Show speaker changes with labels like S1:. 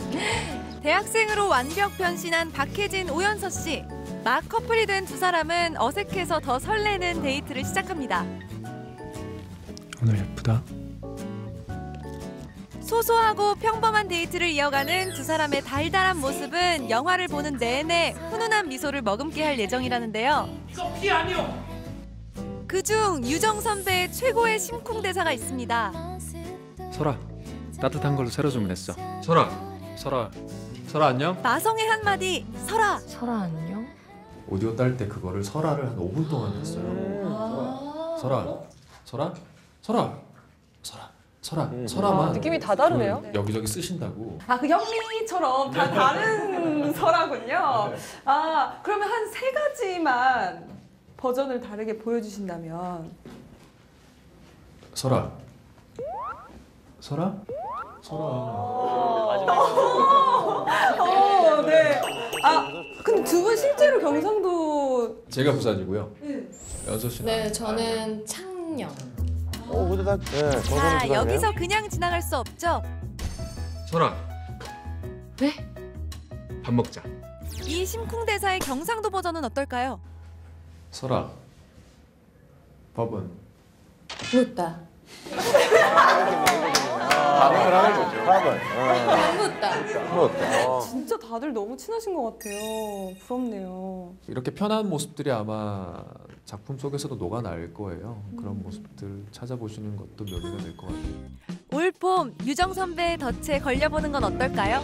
S1: 대학생으로 완벽 변신한 박혜진 오연서 씨. 막 커플이 된 두 사람은 어색해서 더 설레는 데이트를 시작합니다.
S2: 오늘 예쁘다.
S1: 소소하고 평범한 데이트를 이어가는 두 사람의 달달한 모습은 영화를 보는 내내 훈훈한 미소를 머금게 할 예정이라는데요.
S3: 커피 아니요.
S1: 그중 유정 선배의 최고의 심쿵 대사가 있습니다.
S2: 설아, 따뜻한 걸로 새로 주문했어. 설아, 설아, 설아 안녕.
S1: 마성의 한마디 설아
S4: 설아 안녕?
S2: 오디오 딸 때 그거를 설아를 한 5분 동안 했어요. 설아, 설아, 설아, 설아, 설아, 설아만
S4: 느낌이 다 다르네요.
S2: 그 여기저기 쓰신다고.
S5: 아, 그 현미처럼 다 다른 설화군요. 아, 그러면 한 세 가지만 버전을 다르게 보여주신다면.
S2: 설아, 설아, 설아.
S5: 어, 네. 아, 근데 두 분 실제로 경상도.
S2: 제가 부산이고요. 연서 씨는
S6: 네, 저는 창녕.
S7: 어, 근데 나, 네,
S1: 자
S7: 저는
S1: 여기서 그냥 지나갈 수 없죠.
S2: 설아.
S6: 네?
S2: 밥 먹자.
S1: 이 심쿵 대사의 경상도 버전은 어떨까요?
S2: 설아. 밥은
S6: 묻다.
S7: 반응을 하는 거죠. 밥은. 어, 뭐,
S5: 진짜 다들 너무 친하신 것 같아요. 부럽네요.
S2: 이렇게 편한 모습들이 아마 작품 속에서도 녹아날 거예요. 그런 모습들 찾아보시는 것도 묘미가 될 것 같아요.
S1: 올 봄 유정 선배의 덫에 걸려보는 건 어떨까요?